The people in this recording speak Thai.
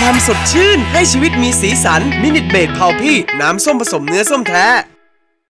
ความสดชื่น ให้ชีวิตมีสีสันมินิเบรกเผาพี่ น้ำส้มผสมเนื้อส้มแท้